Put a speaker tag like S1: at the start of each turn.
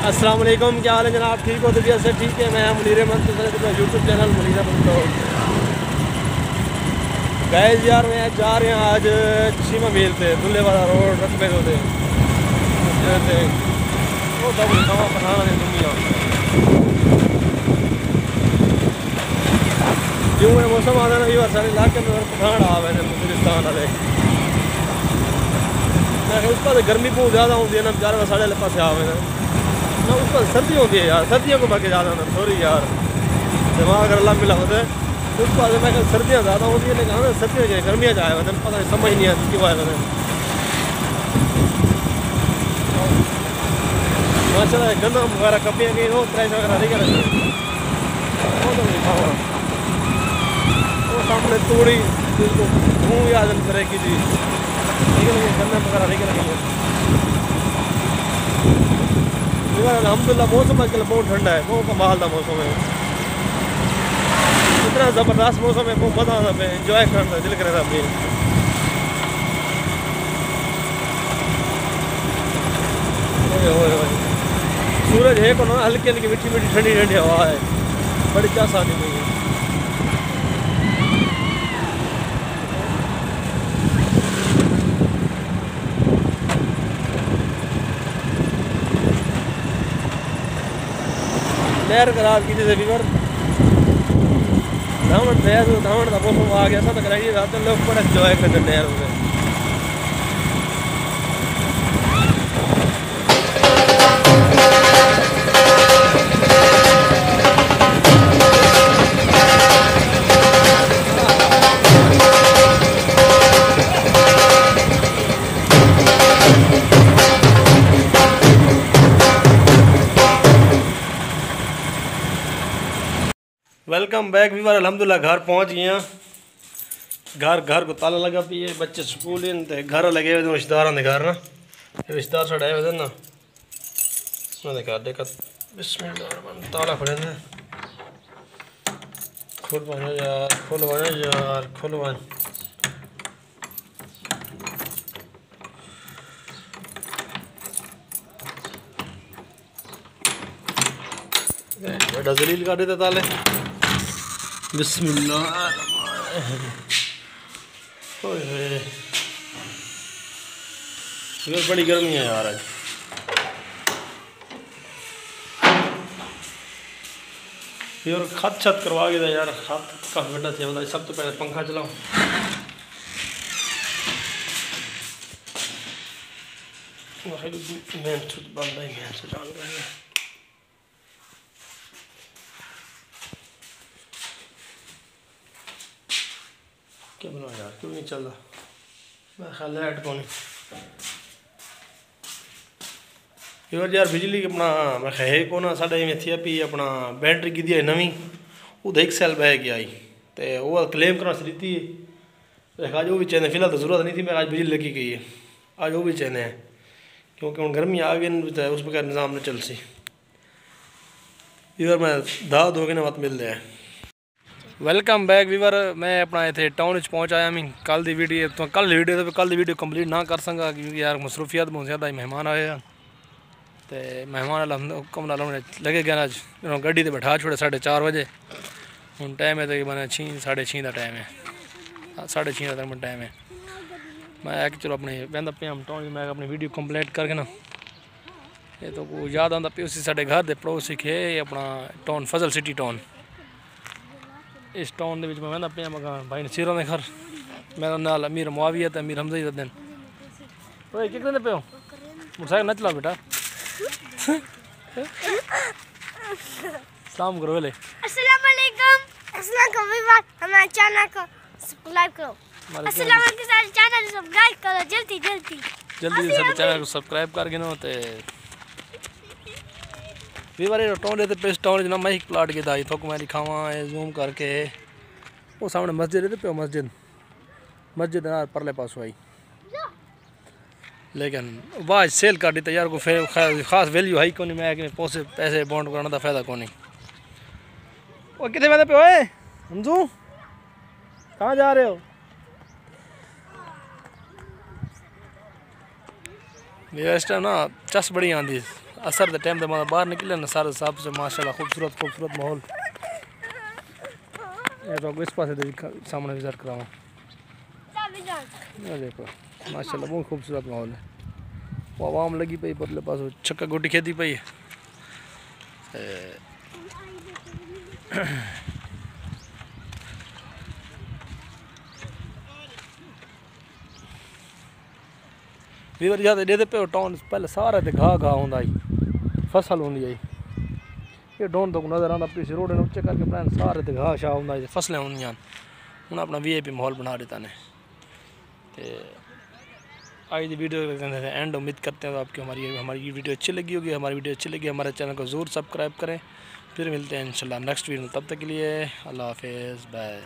S1: वालेकुम क्या हाल है जनाब? ठीक हो? तबीयत से ठीक है? मैं मुनीर अहमद तो अपना यूट्यूब चैनल मुनीर अहमद तो गैस यार, मैं जा रहे हैं आज चीमा मील पे दुल्ले वाला रोड रकबे होते वो जो मैं मौसम आता ना ये सारे इलाके में पठान आ गए गुलिस्तान वाले। मैं उस पर गर्मी बहुत ज़्यादा होती है ना, बेचारे साढ़े पास आ ना उस पर सर्दी होती है यार, सर्दियों को बाकी ज़्यादा होना सॉरी यार। दिमाग अगर अल्लाह मिला होता है उस पर मैं कल सर्दियाँ ज़्यादा होती है, लेकिन हमें सर्दियों जाए गर्मियाँ जाए होते पता नहीं, समझ नहीं आती क्यों आए होते माशा गंदम वगैरह कपियाँ गई हो क्रैश वगैरह नहीं कर तो सामने तोड़ी मुँह याद नहीं तरह की चीज़ लेकिन गंदम वगैरह नहीं करेंगे। मौसम आजकल बहुत ठंडा है बहुत कमाल का मौसम है इतना ज़बरदस्त मौसम है बहुत मज़ा आता है इंजॉय करना दिल करे था सूरज है को ना हल्की हल्की मीठी मीठी ठंडी ठंडी हवा है बड़ी चास आनी हुई है नहर खराब की थे तो धावण का मौसम आ गया सब कराइए रात लोग बड़ा एंजॉय करते नहर में वेलकम बैक भी वीवर अलहमदुल्ला घर पहुँच गए घर घर को ताला लगा पी है। बच्चे स्कूल इन ते घर लगे हुए रिश्तेदार के घर ना। रिश्तेदार साढ़े आए ना। उन्होंने घर देखा। ताला फड़े ने खुल बनो यार खुल बनो यार खुल बन बड़ा जलील काटे थे ताले। बिस्मिल्लाह। बड़ी गर्मी है यार आज। यार खत छत करवा के यार, खत काफ़ी बड़ा मतलब सब तो पहले पंखा चलाओ। मेन बंद है से जान रहे हैं। बना यार, क्यों नहीं चल रहा? मैं ख्याल है हेडफोन यार यार बिजली अपना मैं है को ना साढ़े में थी पी अपना बैटरी की दी नवी। वो एक सैल बह गया आई तो वो क्लेम करना सी दी आज वो भी चैन फ़िलहाल तो ज़रूरत नहीं थी, मैं आज बिजली लगी गई है। आज वो भी चैन है। क्योंकि हम गर्मी आ गई उस बगैर निज़ाम नहीं चल सी यार मैं दाद हो गए ना मिल रहा है। ਵੈਲਕਮ ਬੈਕ ਵੀਵਰ ਮੈਂ ਆਪਣਾ ਇੱਥੇ ਟਾਊਨ ਵਿੱਚ ਪਹੁੰਚ ਆਇਆ ਮੈਂ ਕੱਲ ਦੀ ਵੀਡੀਓ ਤੋਂ ਕੱਲ ਵੀਡੀਓ ਤੇ ਕੱਲ ਦੀ ਵੀਡੀਓ ਕੰਪਲੀਟ ਨਾ ਕਰ ਸੰਗਾ ਕਿਉਂਕਿ ਯਾਰ ਮਸਰੂਫੀਅਤ ਬਹੁਤ ਜ਼ਿਆਦਾ ਹੀ ਮਹਿਮਾਨ ਆਏ ਆ ਤੇ ਮਹਿਮਾਨ ਨਾਲ ਹੁਕਮ ਨਾਲ ਉਹਨੇ ਲੱਗੇ ਗਿਆ ਅੱਜ ਉਹਨਾਂ ਗੱਡੀ ਤੇ ਬਿਠਾ ਛੋੜੇ 4:30 ਵਜੇ ਹੁਣ ਟਾਈਮ ਹੈ ਤੇ ਬਣਾ 6 6:30 ਦਾ ਟਾਈਮ ਹੈ 6:30 ਦਾ ਟਾਈਮ ਹੈ ਮੈਂ ਆ ਕਿ ਚਲੋ ਆਪਣੇ ਵੰਦਾ ਪਿਆ ਟਾਊਨ ਮੈਂ ਆਪਣੀ ਵੀਡੀਓ ਕੰਪਲੀਟ ਕਰਕੇ ਨਾ ਇਹ ਤਾਂ ਕੋ ਯਾਦ ਆਉਂਦਾ ਪਿਓ ਸੀ ਸਾਡੇ ਘਰ ਦੇ ਪੜੋਸੀ ਖੇ ਆਪਣਾ ਟਾਊਨ ਫਜ਼ਲ ਸਿਟੀ ਟਾਊਨ ਇਸ ਟਾਊਨ ਦੇ ਵਿੱਚ ਮੈਂ ਵੰਦਾ ਪਿਆ ਮਕਾਨ ਭਾਈ ਨਸੀਰਾਂ ਦੇ ਘਰ ਮੇਰਾ ਨਾਲ ਅਮੀਰ ਮੁਆਵੀਆ ਤੇ ਅਮੀਰ ਹਮਜ਼ਾ ਜੀ ਦਾ ਦਿਨ ਓਏ ਕੀ ਕਰਦੇ ਪਿਓ मोटरसाइकिल न चलाओ बेटा सलाम करो पहले
S2: अस्सलाम वालेकुम अस्सलाम को विवाद हमारे चैनल को सब्सक्राइब करो
S1: हमारे
S2: अस्सलाम वालेकुम सारे चैनल को सब्सक्राइब करो जल्दी जल्दी
S1: जल्दी से साडे चैनल को सब्सक्राइब कर गिनो ते वीवर टोंडे तो पे टोंडे जना मैं प्लाट के दाई थोक मैं दिखावा जूम करके वो सामने मस्जिद है पे मस्जिद मस्जिद ना परले पास आई लेकिन वाह सेल कर दी यार को खास वैल्यू है कोनी मैं कि पैसे पैसे बॉन्ड कराने का फ़ायदा कोनी ओ किथे मैं पे ओए समझू कहाँ जा रहे हो इस टाइम ना चस बड़ी आंदी असर द टाइम तो बाहर निकले ना सारे साफ़ से माशाल्लाह खूबसूरत खूबसूरत माहौल इस पास सामने विज़िट कराऊँ देखो माशाल्लाह बहुत खूबसूरत माहौल है वो आवाम लगी पी पतले पास छक्का गोटी खेती पी है वीवर जाते देते पे टाउन पहले सारा घा घा होंदा ही ਫਸਲ ਹੁੰਦੀ ਸੀ ਇਹ ਡੋਨ ਤੋਂ ਨਜ਼ਰ ਆਉਂਦਾ ਪਿਛੇ ਰੋਡ ਨੂੰ ਉੱਚੇ ਕਰਕੇ ਪਲਾਨ ਸਾਰੇ ਤੇ ਘਾਹ ਸ਼ਾ ਹੁੰਦਾ ਸੀ ਫਸਲਾਂ ਹੁੰਦੀਆਂ ਹੁਣ ਆਪਣਾ ਵੀਆਈਪੀ ਮਾਹੌਲ ਬਣਾ ਦਿੱਤਾ ਨੇ ਤੇ आज की वीडियो एंड उम्मीद करते हैं तो आपकी हमारी हमारी ये वीडियो अच्छी लगी होगी हमारी वीडियो अच्छी लगी हमारे चैनल को ज़रूर सब्सक्राइब करें फिर मिलते हैं इंशाल्लाह नेक्स्ट वीडियो में तब तक के लिए अल्लाह हाफिज़ बाय